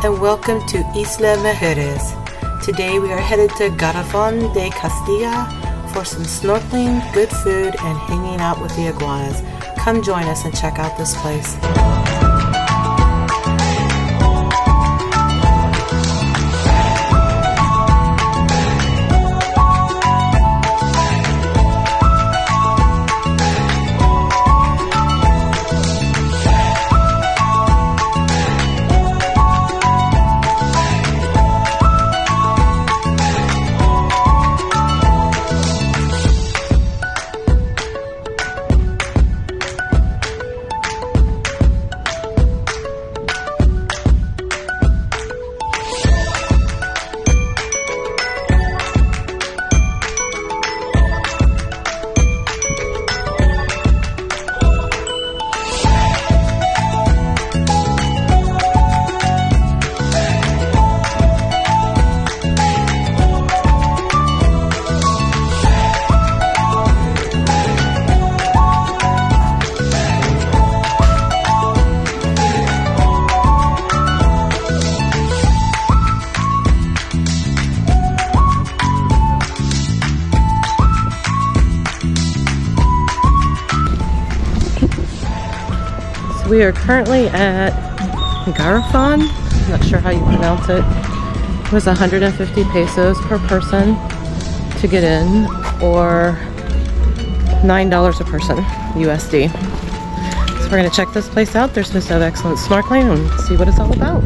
And welcome to Isla Mujeres. Today we are headed to Garrafon de Castilla for some snorkeling, good food, and hanging out with the iguanas. Come join us and check out this place. We are currently at Garrafon. I'm not sure how you pronounce it. It was 150 pesos per person to get in, or $9 a person USD. So we're gonna check this place out. They're supposed to have excellent snorkeling and see what it's all about.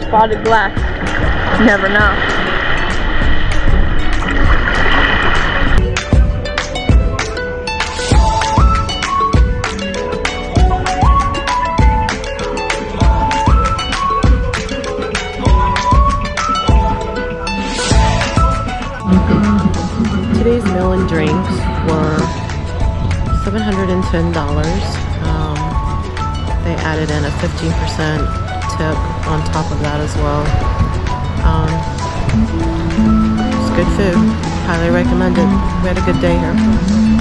Spotted glass. Never know. Today's meal and drinks were $710. They added in a 15% tip on top of that as well. Um, it's good food. Highly recommended. We had a good day here.